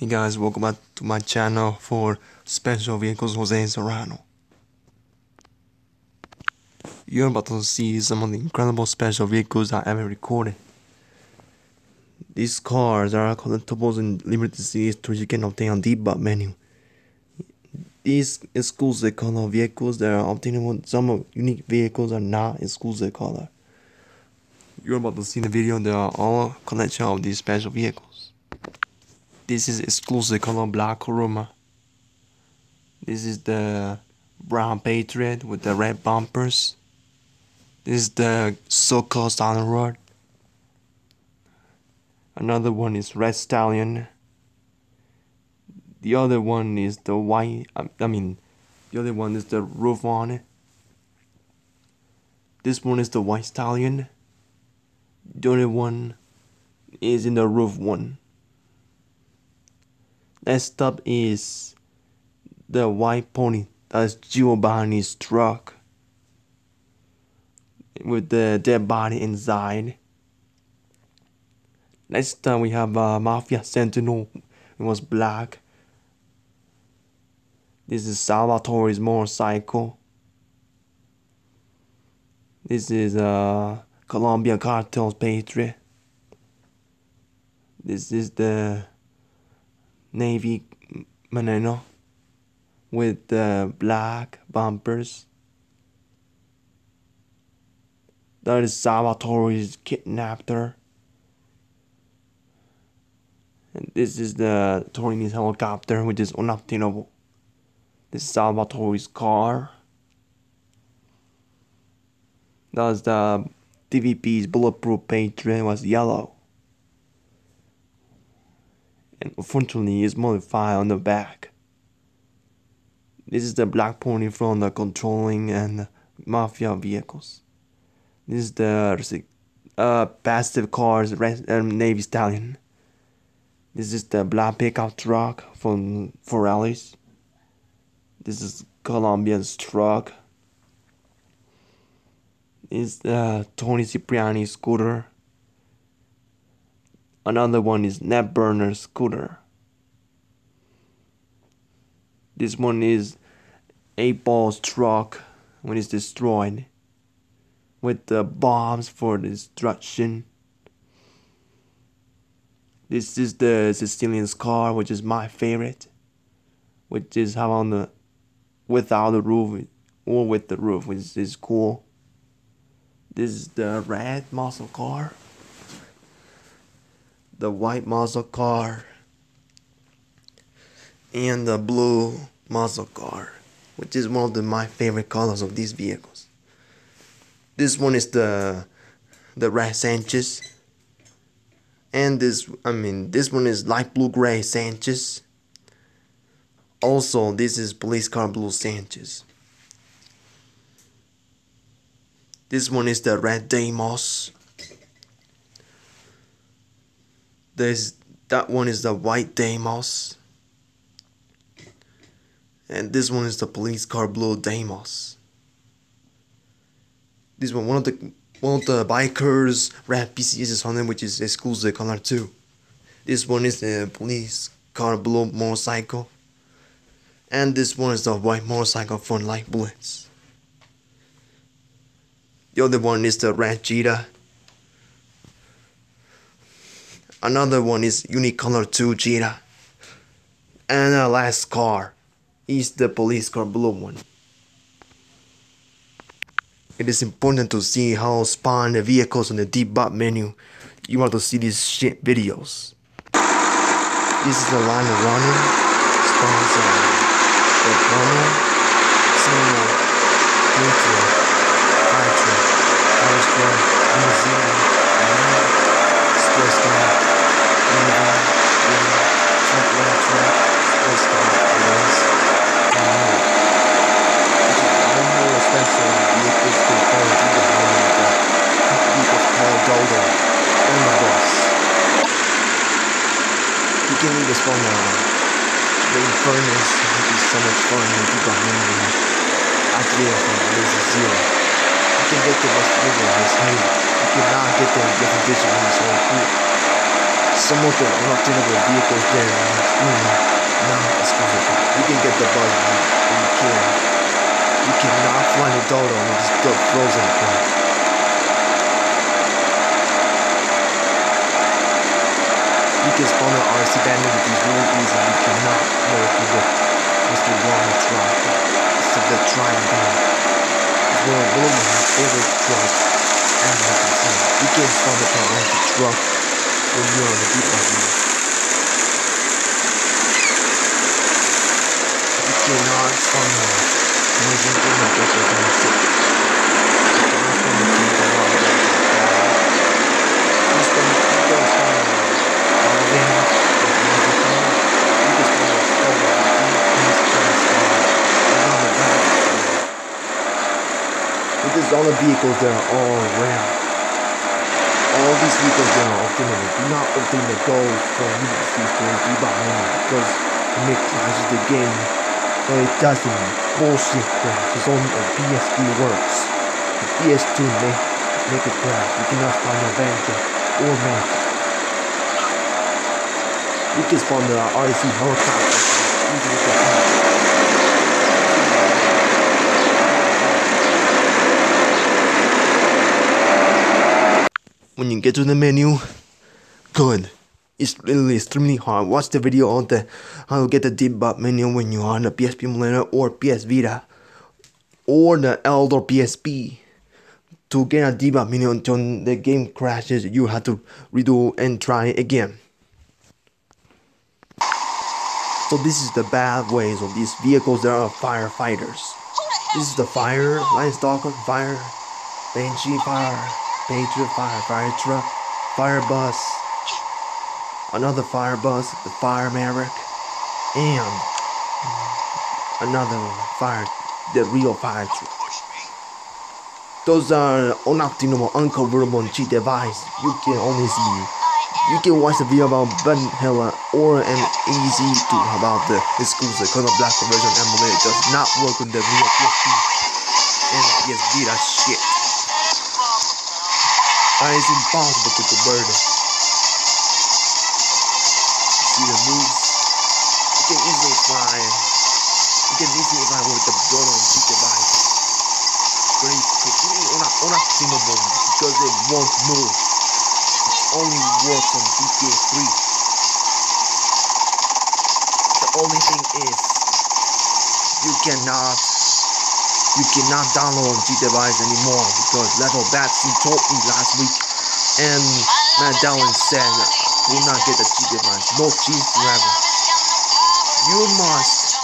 Hey guys, welcome back to my channel for Special Vehicles Jose Serrano. You're about to see some of the incredible special vehicles I ever recorded. These cars are collectibles in limited series which you can obtain on the debug menu. These exclusive color vehicles that are obtainable, some unique vehicles are not exclusive color. You're about to see the video, they are all collection of these special vehicles. This is exclusive color black Kuruma. This is the brown Patriot with the red bumpers. This is the so-called Silent Road. Another one is Red Stallion. The other one is the white. Um, I mean, the other one is the roof on it. This one is the White Stallion. The other one is in the roof one. Next up is the white pony. That's Giovanni's truck with the dead body inside. Next time we have a Mafia Sentinel. It was black. This is Salvatore's motorcycle. This is uh, Colombia Cartel's Patriot. This is the navy Maneno with the black bumpers. That is Salvatore's kidnapper. And this is the Torini's helicopter, which is unobtainable. This is Salvatore's car. That's the DVP's bulletproof paint was yellow and unfortunately is modified on the back. This is the black pony from the controlling and mafia vehicles. This is the uh, passive cars um, Navy Stallion. This is the black pickup truck from Forellis. This is Colombian's truck. This is the Toni Cipriani scooter. Another one is Net Burner Scooter. This one is 8 Ball's truck when it's destroyed with the bombs for destruction. This is the Sicilian's car, which is my favorite, which is how on the without the roof or with the roof, which is cool. This is the red muscle car the white muscle car and the blue muscle car which is one of the, my favorite colors of these vehicles. This one is the the red Sanchez. And this I mean this one is light blue gray Sanchez. Also this is police car blue Sanchez. This one is the red Deimos There's that one is the white Deimos. And this one is the police car blue Deimos. This one, one of the one of the bikers red PCS is on them, which is exclusive color too. This one is the police car blue motorcycle. And this one is the white motorcycle from Light Bullets. The other one is the red Jetta. Another one is Unicolor 2 Jetta. And the last car is the police car blue one. It is important to see how spawn the vehicles on the debug menu. You want to see these shit videos. This is the line of running. Spawns the Bromo, Sino, Patriot, Hydra, Harrisburg, New Zealand, the vehicles there are extremely non-exclusive. You can get the bug, and you can. You cannot find a dodo and it's still frozen apart. You can spawn an RC bandit with these really easy. You cannot work with the Mr. Wrong truck. It's the trying gun. It's one of Wilma's favorite trucks. And you can see, you can spawn the empty truck when you're on the beat like this. You cannot spawn the Amazing thing like this is in the six. You cannot spawn the king of. You you. You you. Because all the vehicles that are all around, All these vehicles that are ultimately not obtain the gold from Unity Series 23 by menu because may crashes the game. It doesn't. Bullshit crash. It's only on PSP works. The PS2 may make it crash. You cannot find Avenger or Magic. You can spawn the RC helicopter. When you get to the menu, good. It's really extremely hard. Watch the video on the how to get the debug menu when you are on the PSP emulator or PS Vita or the Elder PSP. To get a debug menu until the game crashes, you have to redo and try again. So this is the bad ways of these vehicles that are firefighters. This is the fire, Landstalker, fire, banshee, fire, patriot, fire, fire truck, fire bus, another fire bus, the fire maverick, and another fire, the real fire truck. Those are unobtainable, unconvertible, and cheat device. You can only see. You can watch the video about Ben Hella or an easy to about the exclusive color black version emulator does not work on the real PSP and PS Vita shit. It's impossible to convert it. Can easily fly. You can easily fly with the Dodo and cheat device. But it's completely una- unobtainable because it won't move. It only works on GTA 3. The only thing is, you cannot, you cannot download G device anymore because Level Batsy told me last week, and Matt Dallin said will not get the G device, no cheese forever. You must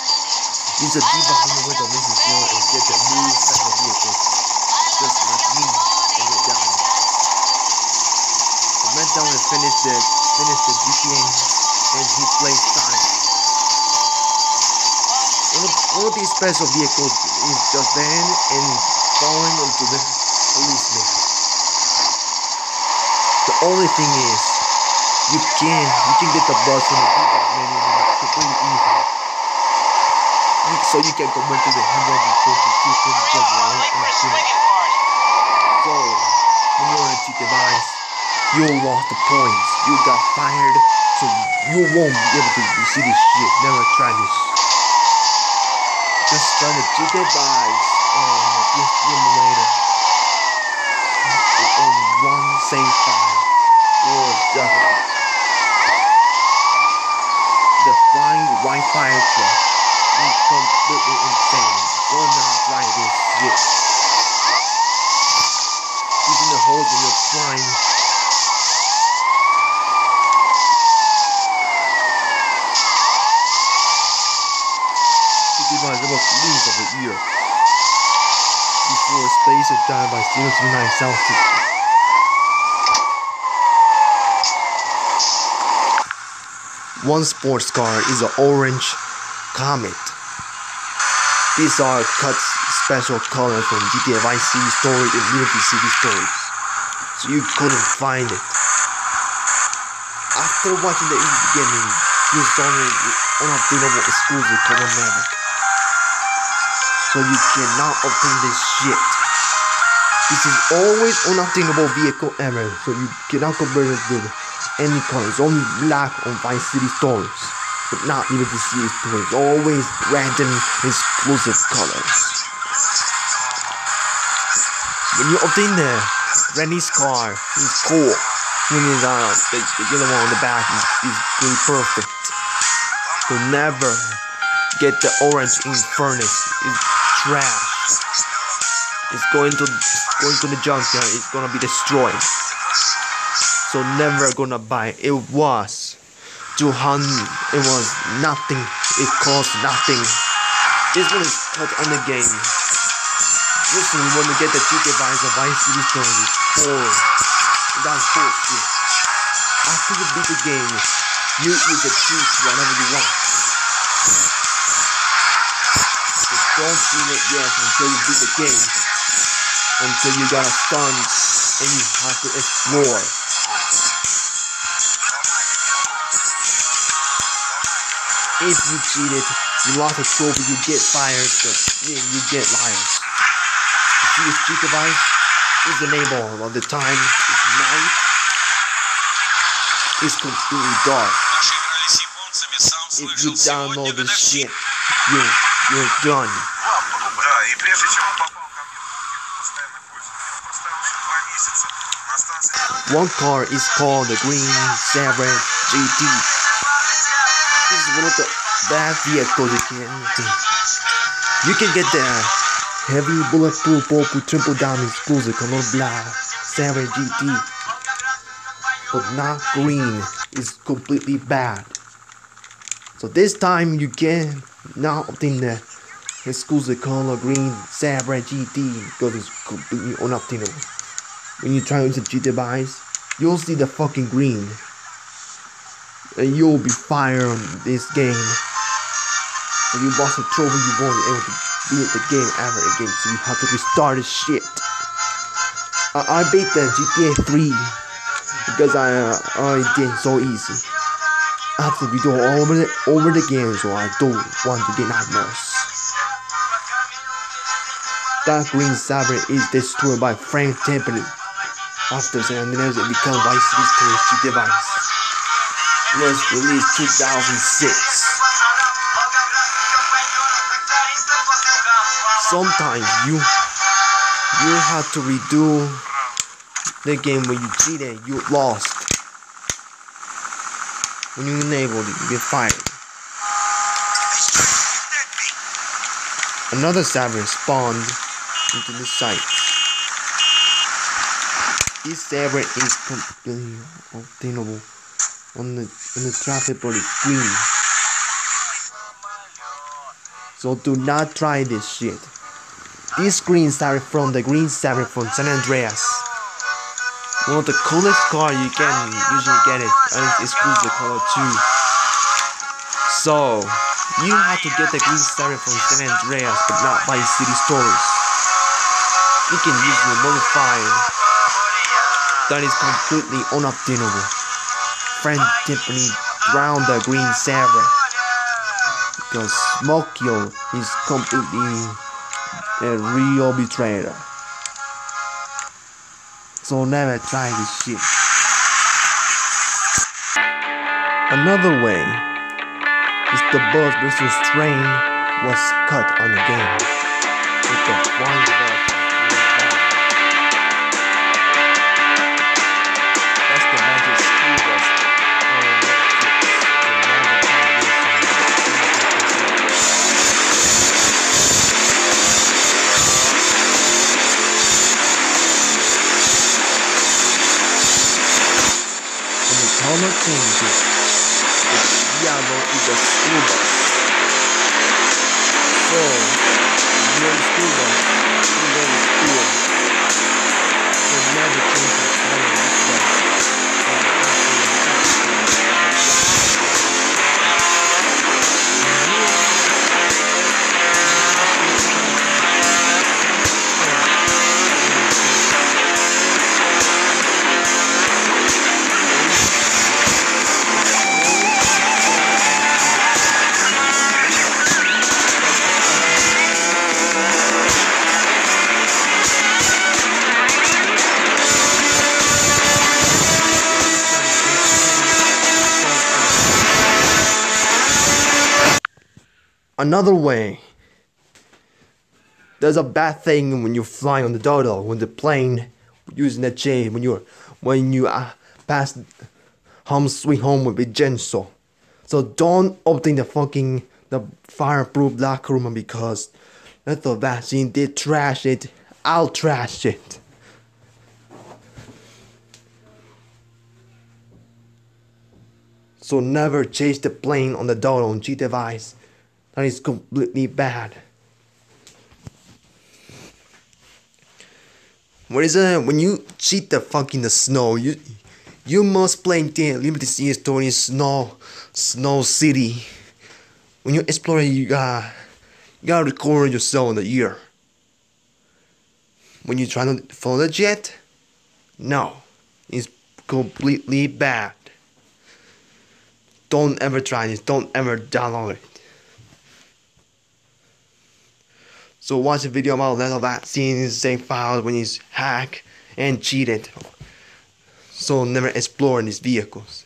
use a debug with the Mrs. Zero and get the new special vehicles, just like me and your down. So Matt Dallin finished the finished the GTA and he played Sonic. One of, one of these special vehicles is just banned and falling onto the policeman. The only thing is, you can you can get the bus from the debug and it's You- So you can convert to the 142 from just one machine. So when you're on cheat device, you lost the points. You got fired, so you won't be able to see this shit. Never try this. Just try the cheat device on the PSP emulator. Only one save file or double. The flying Wi-Fi truck is completely Do not fly this shit. Using the holes when you're flying. Fifty by the leave of the year. Before Space of Time by 029 Celsius. One sports car is an orange Comet. These are cuts special color from GTA Vice City Story and Liberty City Stories. So you couldn't find it. After watching the indie beginning, you saw an unobtainable exclusive color Maverick. So you cannot obtain this shit. This is always unobtainable vehicle ever, so you cannot convert it to any colors, only black on Vice City Stories, but not even Liberty City Stories. Always random exclusive colors. When you obtain the Rennie's car, it's cool. When it's uh, the, the yellow one on the back is, is really perfect. You'll never get the orange in furnace. It's trash. It's going to going to the junkyard. It's gonna be destroyed. So never gonna buy. It was 200. It was nothing. It cost nothing. This one is cut on the game. This one, you get the cheap device of Vice City Story, is four. That's bullshit. After you beat the game, you you can choose whatever you want. Just don't feel it yet until you beat the game. Until you got a stunt and you have to explore. if you cheated, you lost school but you get fired. So yeah, you get fired. The GSG device is enabled all the time is night. It's completely dark. If you download this shit, you you're done. One car is called the Green Sabre GT this is one of the best vehicles you can get. You can get the heavy bulletproof bulletproof triple diamond exclusive color black Sabre GT, but not green. is completely bad. So this time you can now obtain the schools exclusive color green Sabre GT because it's completely unobtainable. When you try to use a G device, you'll see the fucking green. And you'll be fired on this game. If you lost a trophy, you won't be able to beat the game ever again. So you have to restart this shit. I, I beat the GTA 3 because I uh, I did so easy. I have to redo all over the over the game, so I don't want to get nightmares. That green sabre is destroyed by Frank Temple. After San Andreas, becomes Vice tourist device. Was released 2006. Sometimes you you have to redo the game when you cheated, you lost. When you enable it, you get fired. Another sabre spawned into the site. This sabre is completely obtainable on the on the traffic police screen. So do not try this shit. This green started from the green sabre from San Andreas. One of the coolest car you can usually get it and it's cool the color too. So you have to get the green sabre from San Andreas but not by city stores. You can use the modified that is completely unobtainable. Friend Tiffany drowned the green sabre because Smokyo is completely a real betrayer. So never try this shit. Another way is the bus versus train was cut on the game. Another way. There's a bad thing when you're flying on the dodo, when the plane using the chain, when you're when you uh, pass home sweet home with Vincenzo. So don't open the fucking the fireproof locker room because Lethal Vaccine did trash it. I'll trash it. So never chase the plane on the dodo on G device. That is completely bad. What is it? When you cheat the fucking the snow, you you must play in the limited series story snow snow city. When you explore you got you gotta record yourself in the ear. When you try to follow the jet, no. It's completely bad. Don't ever try this, don't ever download it. So watch the video about Lethal Vaccine same files when he's hacked and cheated. So never explore in these vehicles.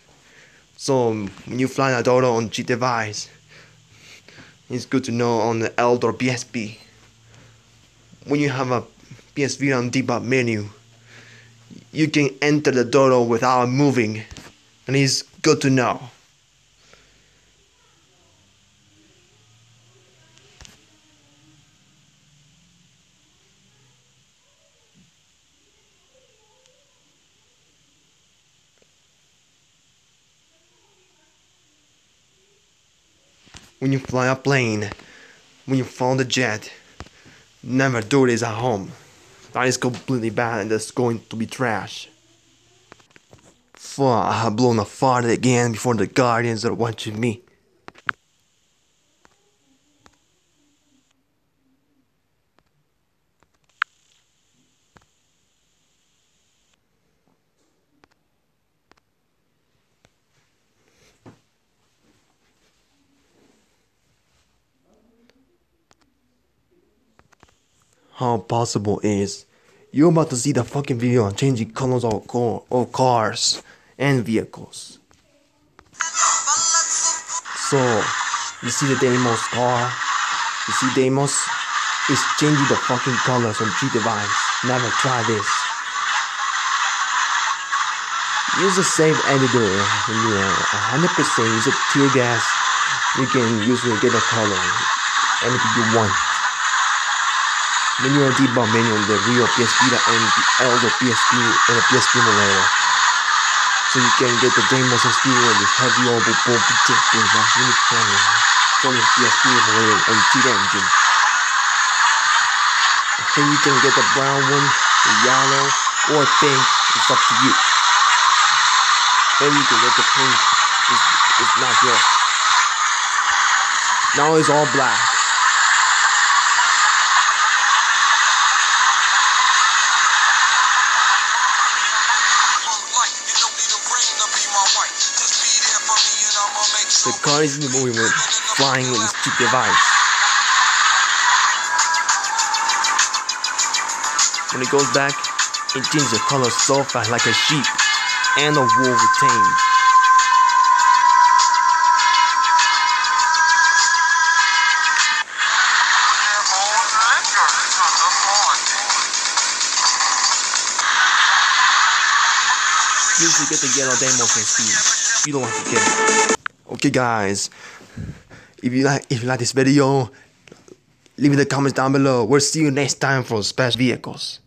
So when you fly a Dodo on G device, it's good to know on the L or PSP. When you have a PSV on debug menu, you can enter the Dodo without moving, and it's good to know. When you fly a plane, when you fly the jet, never do this at home. That is completely bad and that's going to be trash. Fuck, I have blown a fart again before the guardians are watching me. How possible is you're about to see the fucking video on changing colors of, car, of cars and vehicles. So, you see the Deimos car? You see Deimos? It's changing the fucking colors on G device. Never try this. Use a safe editor. You're 100% use a tear gas, you can usually get a color anything you want debug menu on the real PSP and the elder PSP and the PSP emulator. So you can get the Deimos experience with heavy overboard projecting that's really camera from the PSP on Cheat Engine. I think you can get the brown one, the yellow, or pink, it's up to you. Maybe you can get the pink, it's, it's not good. Now it's all black. In the movement, flying with its cheap device. When it goes back, it changes the color so fast like a sheep and a wolf retains. Usually get the yellow. You don't have to get it. Okay guys, if you like if you like this video, leave in the comments down below. We'll see you next time for special vehicles.